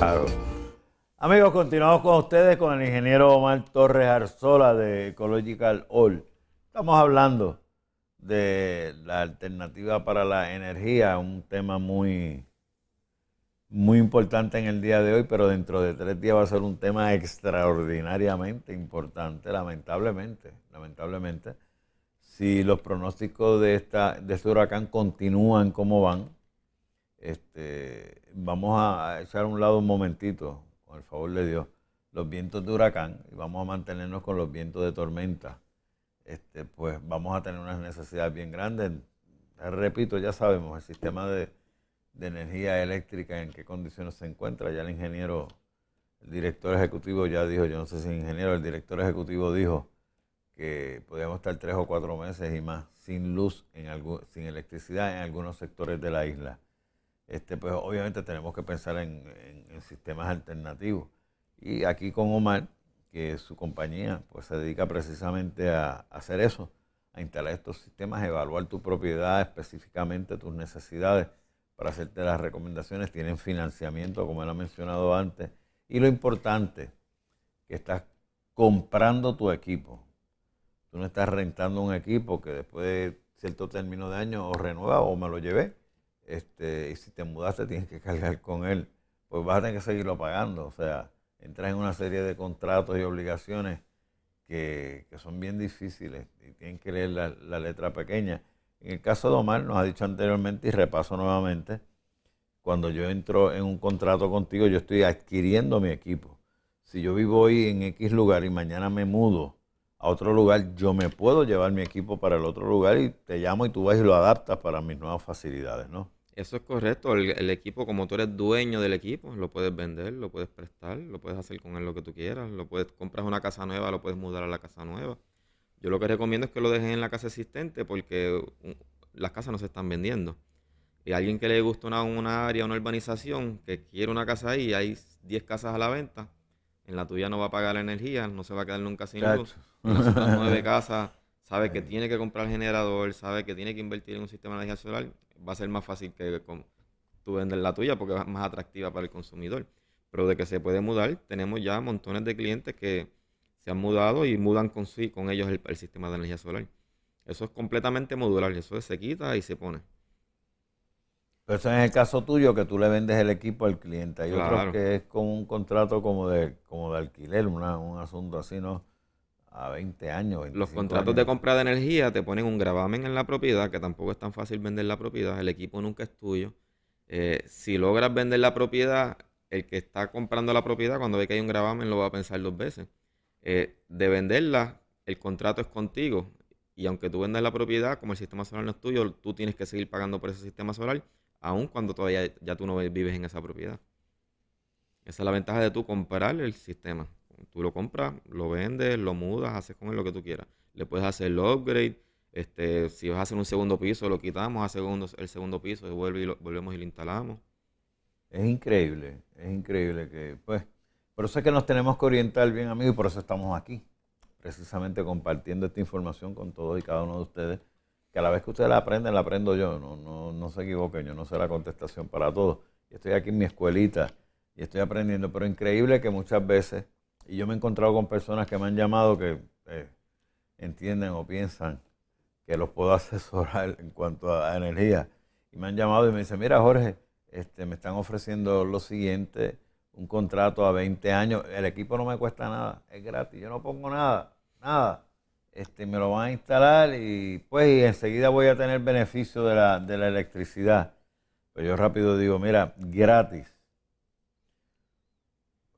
Claro. Amigos, continuamos con ustedes con el ingeniero Omar Torres Arzola de Ecological All. Estamos hablando de la alternativa para la energía, un tema muy, muy importante en el día de hoy, pero dentro de tres días va a ser un tema extraordinariamente importante, lamentablemente, lamentablemente. Si los pronósticos de, esta, de este huracán continúan como van, este, vamos a echar a un lado un momentito, con el favor de Dios, los vientos de huracán y vamos a mantenernos con los vientos de tormenta. Este, pues vamos a tener unas necesidades bien grandes. Repito, ya sabemos el sistema de, energía eléctrica en qué condiciones se encuentra. Ya el ingeniero, el director ejecutivo ya dijo, yo no sé si el ingeniero, el director ejecutivo dijo que podríamos estar tres o cuatro meses y más sin luz, en algún, sin electricidad en algunos sectores de la isla. Este, pues obviamente tenemos que pensar en, sistemas alternativos. Y aquí con Omar, que su compañía pues se dedica precisamente a, hacer eso, a instalar estos sistemas, a evaluar tu propiedad específicamente, tus necesidades para hacerte las recomendaciones. Tienen financiamiento, como él ha mencionado antes. Y lo importante, que estás comprando tu equipo. Tú no estás rentando un equipo que después de cierto término de año o renueva o me lo llevé este, y si te mudaste tienes que cargar con él, pues vas a tener que seguirlo pagando. O sea, entras en una serie de contratos y obligaciones que, son bien difíciles y tienen que leer la, letra pequeña. En el caso de Omar, nos ha dicho anteriormente y repaso nuevamente, cuando yo entro en un contrato contigo, yo estoy adquiriendo mi equipo. Si yo vivo hoy en X lugar y mañana me mudo a otro lugar, yo me puedo llevar mi equipo para el otro lugar y te llamo y tú vas y lo adaptas para mis nuevas facilidades, ¿no? Eso es correcto. El, equipo, como tú eres dueño del equipo, lo puedes vender, lo puedes prestar, lo puedes hacer con él lo que tú quieras. Lo puedes, compras una casa nueva, lo puedes mudar a la casa nueva. Yo lo que recomiendo es que lo dejes en la casa existente porque las casas no se están vendiendo. Y alguien que le gusta una, una área, una urbanización, que quiere una casa ahí y hay 10 casas a la venta, en la tuya no va a pagar la energía, no se va a quedar nunca sin luz. En las otras casas sabe que tiene que comprar generador, sabe que tiene que invertir en un sistema de energía solar va a ser más fácil que tú vender la tuya porque es más atractiva para el consumidor. Pero de que se puede mudar, tenemos ya montones de clientes que se han mudado y mudan con, sí, con ellos el, sistema de energía solar. Eso es completamente modular, eso se quita y se pone. Pero eso es en el caso tuyo que tú le vendes el equipo al cliente. Hay otros que es con un contrato como de, como de alquiler, un asunto así, ¿no? A 20 años. Los contratos de compra de energía te ponen un gravamen en la propiedad, que tampoco es tan fácil vender la propiedad, el equipo nunca es tuyo. Eh, si logras vender la propiedad, el que está comprando la propiedad, cuando ve que hay un gravamen, lo va a pensar dos veces. Eh, de venderla, el contrato es contigo. Y aunque tú vendas la propiedad, como el sistema solar no es tuyo, tú tienes que seguir pagando por ese sistema solar, aun cuando todavía ya tú no vives en esa propiedad. Esa es la ventaja de tú comprar el sistema. Tú lo compras, lo vendes, lo mudas, haces con él lo que tú quieras. Le puedes hacer el upgrade. Este, si vas a hacer un segundo piso, lo quitamos, hace el segundo piso, y volvemos y lo instalamos. Es increíble, es increíble que, pues, por eso es que nos tenemos que orientar bien, amigos, y por eso estamos aquí, precisamente compartiendo esta información con todos y cada uno de ustedes, que a la vez que ustedes la aprenden, la aprendo yo, no, no, no se equivoquen, yo no sé la contestación para todos. Estoy aquí en mi escuelita y estoy aprendiendo, pero increíble que muchas veces y yo me he encontrado con personas que me han llamado que eh, entienden o piensan que los puedo asesorar en cuanto a, energía. Y me han llamado y me dicen, mira Jorge, este, me están ofreciendo lo siguiente, un contrato a 20 años, el equipo no me cuesta nada, es gratis, yo no pongo nada, nada. Este, me lo van a instalar y pues y enseguida voy a tener beneficio de la, de la electricidad. Pero yo rápido digo, mira, gratis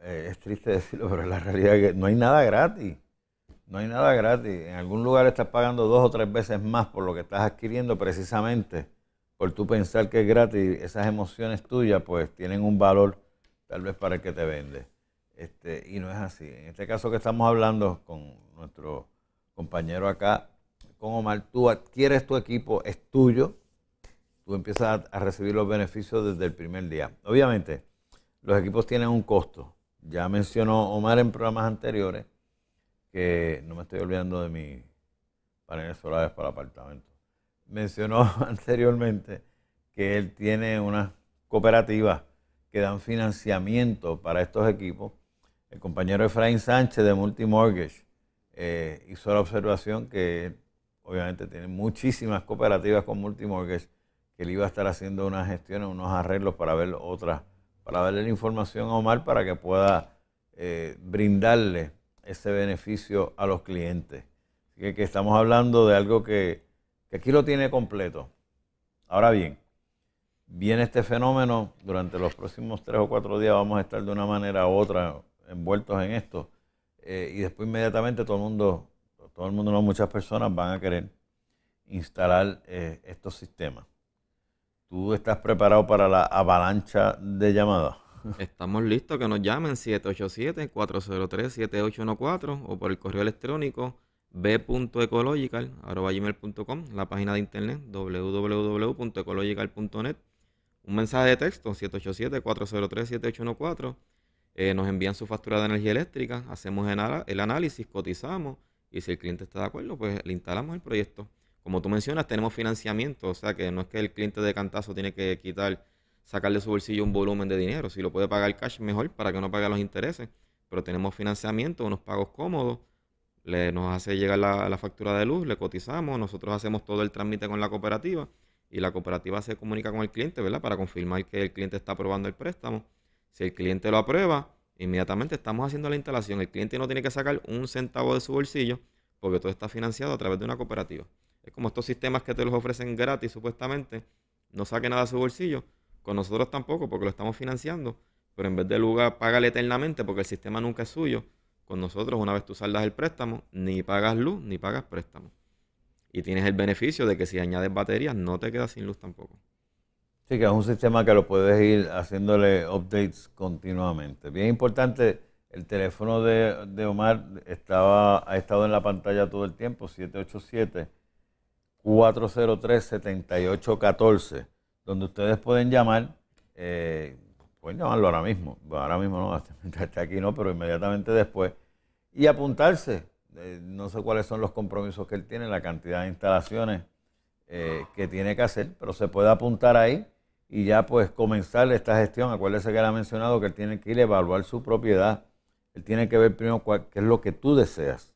eh, es triste decirlo, pero la realidad es que no hay nada gratis. No hay nada gratis. En algún lugar estás pagando dos o tres veces más por lo que estás adquiriendo precisamente por tú pensar que es gratis. Esas emociones tuyas pues tienen un valor tal vez para el que te vende. Este, y no es así. En este caso que estamos hablando con nuestro compañero acá, con Omar, tú adquieres tu equipo, es tuyo, tú empiezas a recibir los beneficios desde el primer día. Obviamente, los equipos tienen un costo. Ya mencionó Omar en programas anteriores que no me estoy olvidando de mis paneles solares para apartamentos. Mencionó anteriormente que él tiene una cooperativa que dan financiamiento para estos equipos. El compañero Efraín Sánchez de Multimortgage eh, hizo la observación que obviamente tiene muchísimas cooperativas con Multimortgage que él iba a estar haciendo unas gestiones, unos arreglos para ver otras, para darle la información a Omar para que pueda eh, brindarle ese beneficio a los clientes. Así que, estamos hablando de algo que, aquí lo tiene completo. Ahora bien, viene este fenómeno, durante los próximos tres o cuatro días vamos a estar de una manera u otra envueltos en esto. Eh, y después inmediatamente todo el mundo, todo el mundo, no muchas personas van a querer instalar eh, estos sistemas. ¿Tú estás preparado para la avalancha de llamadas? Estamos listos, que nos llamen 787-403-7814 o por el correo electrónico b.ecological.com, la página de internet www.ecological.net. Un mensaje de texto 787-403-7814 eh, nos envían su factura de energía eléctrica, hacemos el análisis, cotizamos y si el cliente está de acuerdo, pues le instalamos el proyecto. Como tú mencionas, tenemos financiamiento, o sea que no es que el cliente de cantazo tiene que quitar, sacarle de su bolsillo un volumen de dinero. Si lo puede pagar cash, mejor para que no pague los intereses. Pero tenemos financiamiento, unos pagos cómodos, le, nos hace llegar la, la factura de luz, le cotizamos, nosotros hacemos todo el trámite con la cooperativa y la cooperativa se comunica con el cliente, ¿verdad? Para confirmar que el cliente está aprobando el préstamo si el cliente lo aprueba, inmediatamente estamos haciendo la instalación. El cliente no tiene que sacar un centavo de su bolsillo porque todo está financiado a través de una cooperativa. Es como estos sistemas que te los ofrecen gratis supuestamente. No saque nada de su bolsillo. Con nosotros tampoco porque lo estamos financiando. Pero en vez de lugar, págale eternamente porque el sistema nunca es suyo. Con nosotros, una vez tú saldas el préstamo, ni pagas luz ni pagas préstamo. Y tienes el beneficio de que si añades baterías, no te quedas sin luz tampoco. Sí, que es un sistema que lo puedes ir haciéndole updates continuamente. Bien importante, el teléfono de, Omar estaba, ha estado en la pantalla todo el tiempo, 787-403-7814, donde ustedes pueden llamar, eh, pueden llamarlo ahora mismo, ahora mismo no, hasta aquí no, pero inmediatamente después, y apuntarse. Eh, no sé cuáles son los compromisos que él tiene, la cantidad de instalaciones eh, que tiene que hacer, pero se puede apuntar ahí y ya pues comenzar esta gestión. Acuérdese que él ha mencionado que él tiene que ir a evaluar su propiedad. Él tiene que ver primero qué es lo que tú deseas,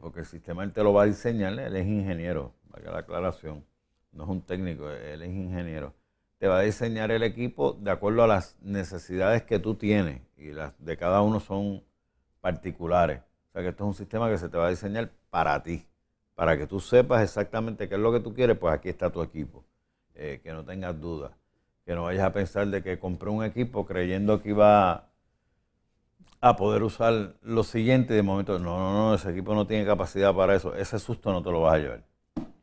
porque el sistema él te lo va a diseñar, él es ingeniero, valga la aclaración, no es un técnico, él es ingeniero. Te va a diseñar el equipo de acuerdo a las necesidades que tú tienes y las de cada uno son particulares. O sea que esto es un sistema que se te va a diseñar para ti, para que tú sepas exactamente qué es lo que tú quieres, pues aquí está tu equipo, eh, que no tengas dudas que no vayas a pensar de que compré un equipo creyendo que iba a poder usar lo siguiente de momento, no, no, no, ese equipo no tiene capacidad para eso, ese susto no te lo vas a llevar.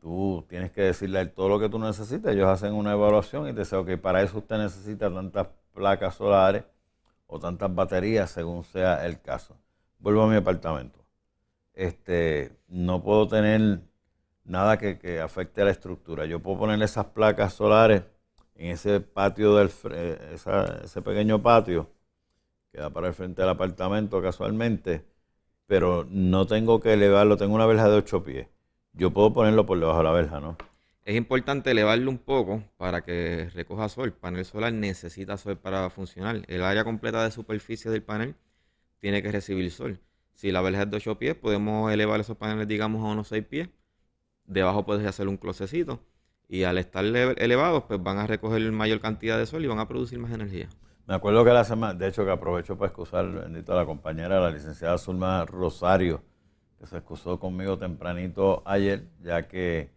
Tú tienes que decirle todo lo que tú necesitas, ellos hacen una evaluación y te dicen, ok, para eso usted necesita tantas placas solares o tantas baterías según sea el caso. Vuelvo a mi apartamento. Este, no puedo tener nada que, que afecte a la estructura. Yo puedo poner esas placas solares en ese patio, del, eh, ese pequeño patio que da para el frente del apartamento casualmente, pero no tengo que elevarlo, tengo una verja de 8 pies. Yo puedo ponerlo por debajo de la verja, ¿no? Es importante elevarlo un poco para que recoja sol. El panel solar necesita sol para funcionar. El área completa de superficie del panel tiene que recibir sol. Si la verja es de 8 pies, podemos elevar esos paneles, digamos, a unos 6 pies. Debajo puedes hacer un closecito y al estar elevados, pues van a recoger mayor cantidad de sol y van a producir más energía. Me acuerdo que la semana, de hecho que aprovecho para excusar, bendito a la compañera, la licenciada Zulma Rosario, que se excusó conmigo tempranito ayer, ya que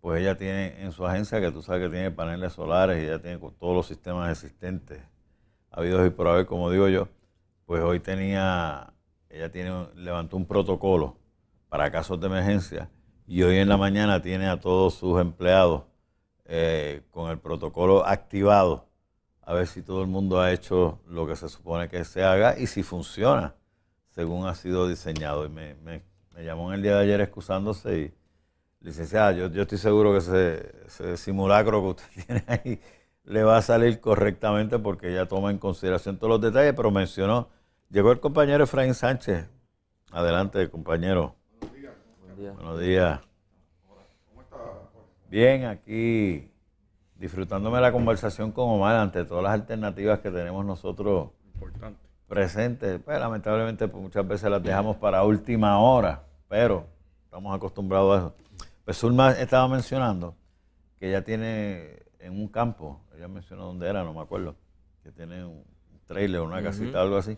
pues ella tiene en su agencia, que tú sabes que tiene paneles solares y ella tiene todos los sistemas existentes, habidos y por haber, como digo yo, pues hoy tenía, ella tiene, levantó un protocolo para casos de emergencia y hoy en la mañana tiene a todos sus empleados eh, con el protocolo activado, a ver si todo el mundo ha hecho lo que se supone que se haga y si funciona según ha sido diseñado. Y me, llamó en el día de ayer excusándose y, licenciada, yo, yo estoy seguro que ese, simulacro que usted tiene ahí le va a salir correctamente porque ella toma en consideración todos los detalles, pero mencionó, llegó el compañero Efraín Sánchez. Adelante, compañero. Buenos días. Buenos días. Bien, aquí disfrutándome la conversación con Omar ante todas las alternativas que tenemos nosotros presentes. Pues lamentablemente pues, muchas veces las dejamos para última hora, pero estamos acostumbrados a eso. Pues Zulma estaba mencionando que ella tiene en un campo, ella mencionó dónde era, no me acuerdo, que tiene un trailer, una casita, algo así,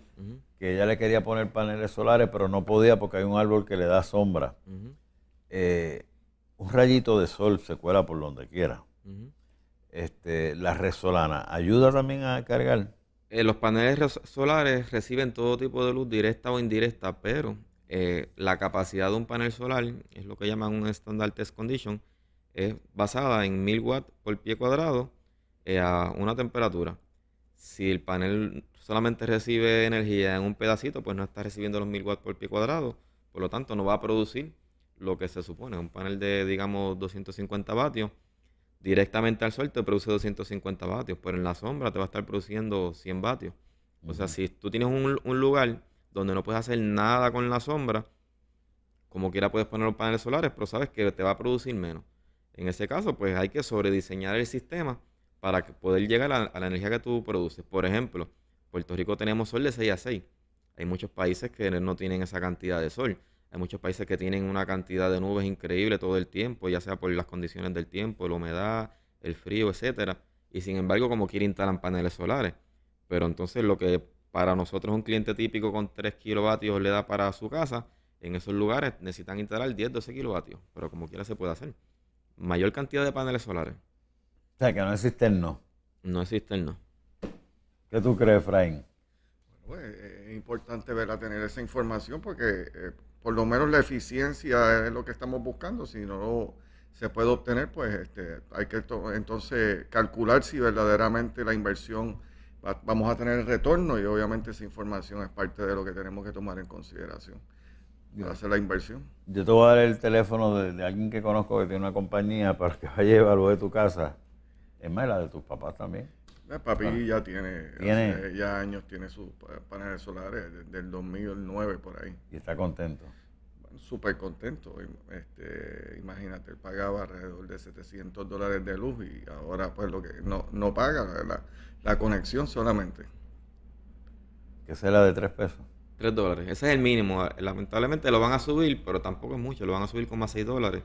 que ella le quería poner paneles solares, pero no podía porque hay un árbol que le da sombra. Eh, un rayito de sol se cuela por donde quiera. este, la red solana, ¿ayuda también a cargar? Eh, los paneles solares reciben todo tipo de luz directa o indirecta, pero eh, la capacidad de un panel solar, es lo que llaman un standard test condition, es basada en 1000 watts por pie cuadrado a una temperatura. Si el panel solamente recibe energía en un pedacito, pues no está recibiendo los 1000 watts por pie cuadrado, por lo tanto no va a producir lo que se supone. Un panel de, digamos, 250 vatios, directamente al sol te produce 250 vatios, pero en la sombra te va a estar produciendo 100 vatios. O sea, si tú tienes un, un, lugar donde no puedes hacer nada con la sombra, como quiera puedes poner los paneles solares, pero sabes que te va a producir menos. En ese caso, pues hay que sobrediseñar el sistema para poder llegar a, la energía que tú produces. Por ejemplo, Puerto Rico tenemos sol de 6 a 6. Hay muchos países que no tienen esa cantidad de sol. Hay muchos países que tienen una cantidad de nubes increíble todo el tiempo, ya sea por las condiciones del tiempo, la humedad, el frío, etcétera. Y sin embargo, como quiere instalan paneles solares. Pero entonces lo que para nosotros un cliente típico con 3 kilovatios le da para su casa, en esos lugares necesitan instalar 10, 12 kilovatios. Pero como quiera se puede hacer. Mayor cantidad de paneles solares. O sea, que no existe el no. No existe el no. ¿Qué tú crees, Efraín? Bueno, pues, es importante verla, tener esa información porque eh, por lo menos la eficiencia es lo que estamos buscando. Si no se puede obtener, pues este, hay que entonces calcular si verdaderamente la inversión vamos a tener el retorno y obviamente esa información es parte de lo que tenemos que tomar en consideración para hacer la inversión. Yo te voy a dar el teléfono de, de alguien que conozco que tiene una compañía para que vaya a llevarlo de tu casa es más, la de tus papás también. El papi ah. ya tiene, ya años, tiene sus paneles solares, desde el 2009 por ahí. ¿Y está contento? Súper contento. Este, imagínate, él pagaba alrededor de 700 dólares de luz y ahora pues lo que no, no paga, la, la conexión solamente. Que es la de 3 pesos. 3 dólares. Ese es el mínimo. Lamentablemente lo van a subir, pero tampoco es mucho. Lo van a subir como a 6 dólares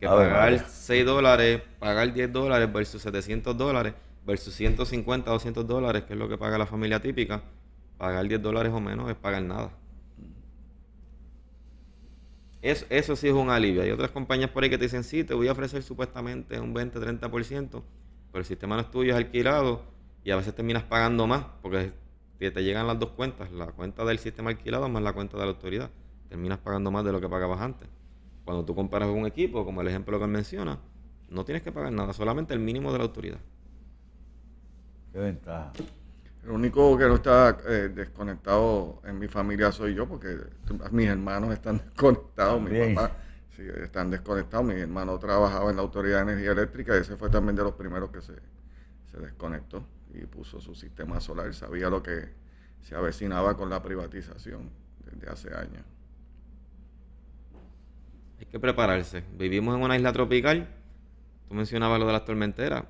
pagar 6 dólares, pagar 10 dólares versus 700 dólares, versus 150, 200 dólares, que es lo que paga la familia típica, pagar 10 dólares o menos es pagar nada. Eso, eso sí es un alivio. Hay otras compañías por ahí que te dicen, sí, te voy a ofrecer supuestamente un 20, 30%, pero el sistema no es tuyo, es alquilado, y a veces terminas pagando más, porque te llegan las dos cuentas, la cuenta del sistema alquilado más la cuenta de la autoridad. Terminas pagando más de lo que pagabas antes. Cuando tú comparas un equipo, como el ejemplo que él menciona, no tienes que pagar nada, solamente el mínimo de la autoridad. Qué ventaja. El único que no está eh, desconectado en mi familia soy yo, porque mis hermanos están desconectados, mi papá sí, están desconectados. Mi hermano trabajaba en la Autoridad de Energía Eléctrica y ese fue también de los primeros que se, se desconectó y puso su sistema solar. Sabía lo que se avecinaba con la privatización desde hace años. Hay que prepararse. Vivimos en una isla tropical. Tú mencionabas lo de las tormenteras.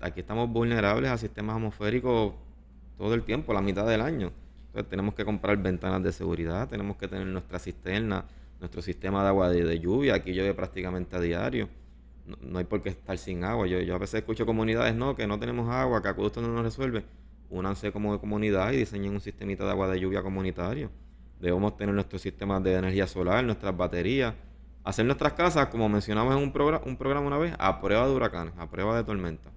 Aquí estamos vulnerables a sistemas atmosféricos todo el tiempo, la mitad del año. Entonces tenemos que comprar ventanas de seguridad, tenemos que tener nuestra cisterna, nuestro sistema de agua de, lluvia. Aquí llueve prácticamente a diario. No, hay por qué estar sin agua. Yo, a veces escucho comunidades, no, que no tenemos agua, que acueducto no nos resuelve. Únanse como comunidad y diseñen un sistemita de agua de lluvia comunitario. Debemos tener nuestro sistema de energía solar, nuestras baterías, hacer nuestras casas, como mencionamos en un, programa un programa una vez, a prueba de huracanes, a prueba de tormenta.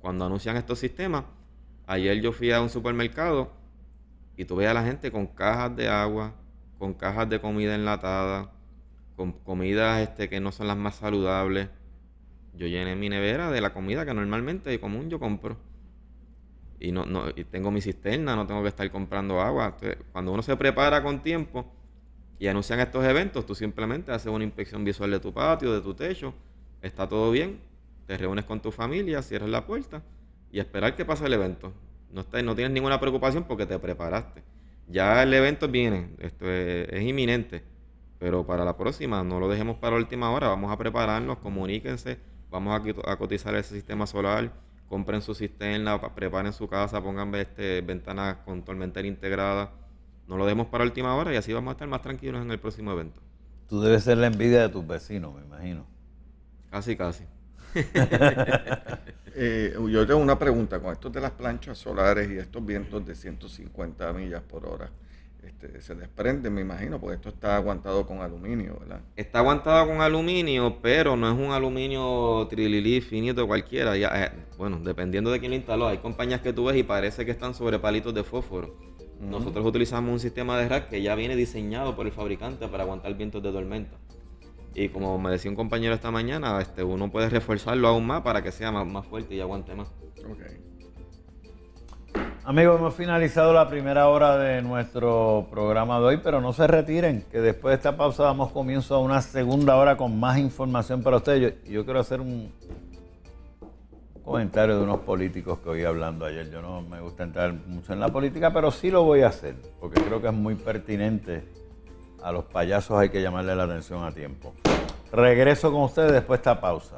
Cuando anuncian estos sistemas, ayer yo fui a un supermercado y tuve a la gente con cajas de agua, con cajas de comida enlatada, con comidas este, que no son las más saludables. Yo llené mi nevera de la comida que normalmente y común yo compro. Y, no, no, y tengo mi cisterna, no tengo que estar comprando agua. cuando uno se prepara con tiempo, y anuncian estos eventos, tú simplemente haces una inspección visual de tu patio, de tu techo, está todo bien, te reúnes con tu familia, cierras la puerta y esperar que pase el evento. No, no tienes ninguna preocupación porque te preparaste. Ya el evento viene, esto es, inminente, pero para la próxima no lo dejemos para la última hora, vamos a prepararnos, comuníquense, vamos a, cotizar ese sistema solar, compren su cisterna, preparen su casa, pongan este, ventanas con tormentera integrada, no lo demos para última hora y así vamos a estar más tranquilos en el próximo evento. Tú debes ser la envidia de tus vecinos, me imagino. Casi, casi. Eh, yo tengo una pregunta con esto de las planchas solares y estos vientos de 150 millas por hora. Este, se desprende, me imagino, porque esto está aguantado con aluminio, ¿verdad? Está aguantado con aluminio, pero no es un aluminio trililí finito cualquiera. Ya, eh, bueno, dependiendo de quién lo instaló, hay compañías que tú ves y parece que están sobre palitos de fósforo. Nosotros utilizamos un sistema de rack que ya viene diseñado por el fabricante para aguantar vientos de tormenta. Y como me decía un compañero esta mañana, este, uno puede reforzarlo aún más para que sea más, fuerte y aguante más. Okay. Amigos, hemos finalizado la primera hora de nuestro programa de hoy, pero no se retiren, que después de esta pausa damos comienzo a una segunda hora con más información para ustedes. Yo, yo quiero hacer un comentario de unos políticos que oí hablando ayer. Yo no me gusta entrar mucho en la política, pero sí lo voy a hacer, porque creo que es muy pertinente a los payasos hay que llamarle la atención a tiempo. Regreso con ustedes después de esta pausa.